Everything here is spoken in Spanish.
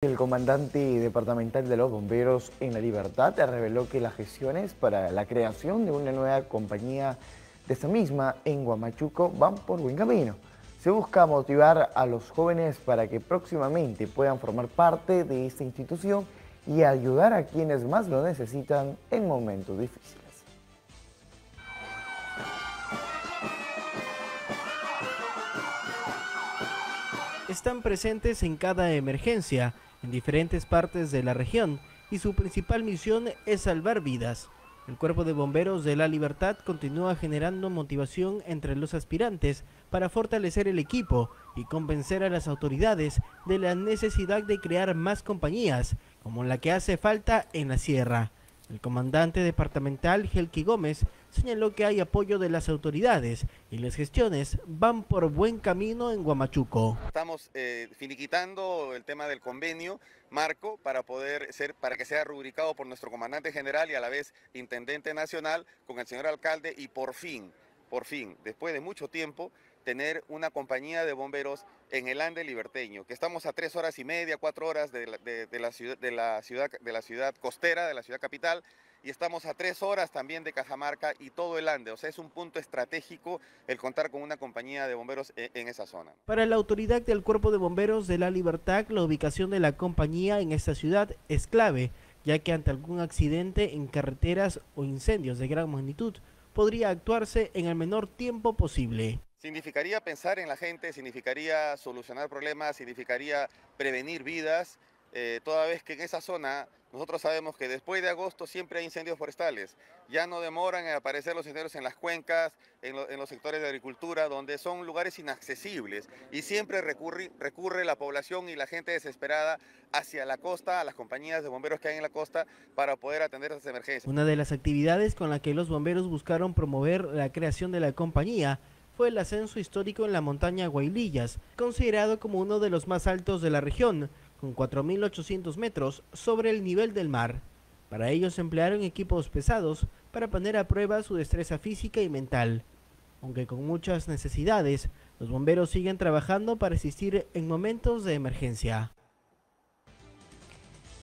El comandante departamental de los bomberos en La Libertad reveló que las gestiones para la creación de una nueva compañía de esta misma en Guamachuco van por buen camino. Se busca motivar a los jóvenes para que próximamente puedan formar parte de esta institución y ayudar a quienes más lo necesitan en momentos difíciles. Están presentes en cada emergencia en diferentes partes de la región y su principal misión es salvar vidas. El Cuerpo de Bomberos de la Libertad continúa generando motivación entre los aspirantes para fortalecer el equipo y convencer a las autoridades de la necesidad de crear más compañías, como la que hace falta en la sierra. El comandante departamental Helki Gómez señaló que hay apoyo de las autoridades y las gestiones van por buen camino en Guamachuco. Estamos eh, finiquitando el tema del convenio marco para poder ser, para que sea rubricado por nuestro comandante general y a la vez intendente nacional con el señor alcalde y por fin, por fin, después de mucho tiempo, tener una compañía de bomberos en el Ande liberteño, que estamos a tres horas y media, cuatro horas de la, ciudad, de, la ciudad, de la ciudad costera, de la ciudad capital, y estamos a tres horas también de Cajamarca y todo el Ande. O sea, es un punto estratégico el contar con una compañía de bomberos en, en, esa zona. Para la autoridad del Cuerpo de Bomberos de la Libertad, la ubicación de la compañía en esta ciudad es clave, ya que ante algún accidente en carreteras o incendios de gran magnitud, podría actuarse en el menor tiempo posible. Significaría pensar en la gente, significaría solucionar problemas, significaría prevenir vidas, eh, toda vez que en esa zona nosotros sabemos que después de agosto siempre hay incendios forestales. Ya no demoran en aparecer los incendios en las cuencas, en, los sectores de agricultura, donde son lugares inaccesibles. Y siempre recurre, la población y la gente desesperada hacia la costa, a las compañías de bomberos que hay en la costa, para poder atender esas emergencias. Una de las actividades con la que los bomberos buscaron promover la creación de la compañía fue el ascenso histórico en la montaña Guaylillas, considerado como uno de los más altos de la región, con 4.800 metros sobre el nivel del mar. Para ello se emplearon equipos pesados para poner a prueba su destreza física y mental. Aunque con muchas necesidades, los bomberos siguen trabajando para asistir en momentos de emergencia.